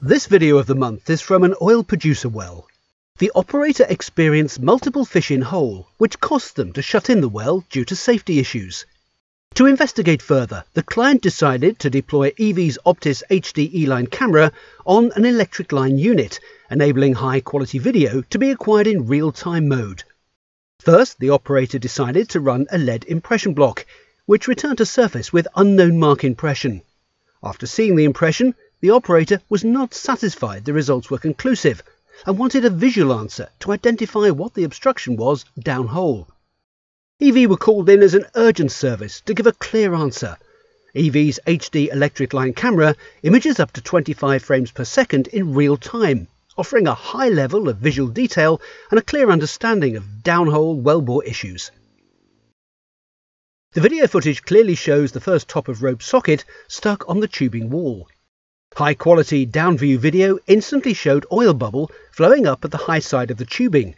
This video of the month is from an oil producer well. The operator experienced multiple fish in hole, which cost them to shut in the well due to safety issues. To investigate further, the client decided to deploy EV's Optis HD E-line camera on an electric line unit, enabling high quality video to be acquired in real-time mode. First, the operator decided to run a lead impression block, which returned to surface with unknown mark impression. After seeing the impression, the operator was not satisfied the results were conclusive and wanted a visual answer to identify what the obstruction was downhole. EV were called in as an urgent service to give a clear answer. EV's HD electric line camera images up to 25 frames per second in real time, offering a high level of visual detail and a clear understanding of downhole wellbore issues. The video footage clearly shows the first top of rope socket stuck on the tubing wall. High quality down view video instantly showed oil bubble flowing up at the high side of the tubing.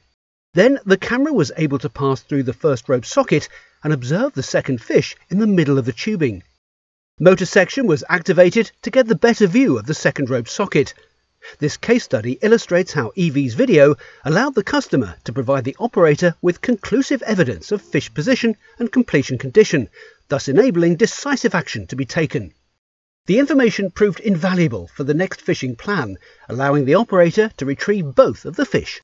Then the camera was able to pass through the first rope socket and observe the second fish in the middle of the tubing. Motor section was activated to get the better view of the second rope socket. This case study illustrates how EV's video allowed the customer to provide the operator with conclusive evidence of fish position and completion condition, thus enabling decisive action to be taken. The information proved invaluable for the next fishing plan, allowing the operator to retrieve both of the fish.